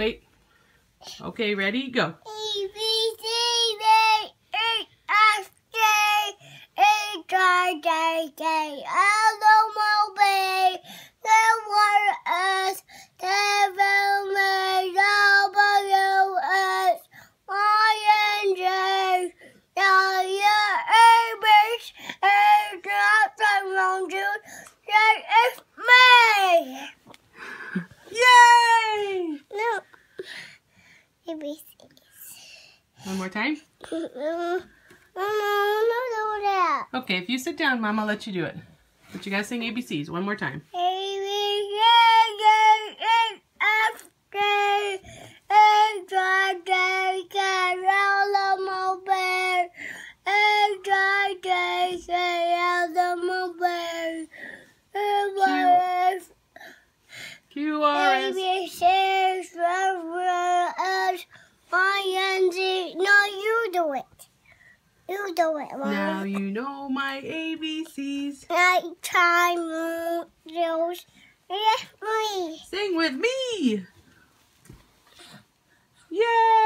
wait. Okay, ready? Go. A B C D E F G H I J K L M O P Q R S T V M W X Y and Z W A B C A J Wrong Jude That is me. Yay! No. C. One more time. Okay, if you sit down, Mom, I'll let you do it. But you gotta sing ABCs one more time. A B C D F G H I J K L M O P H I J K L M O P Q Q R A S. B C S S Z. No, you do it. You do it, Mom. Now you know my ABCs. Nighttime news. Yes, me. Sing with me. Yay!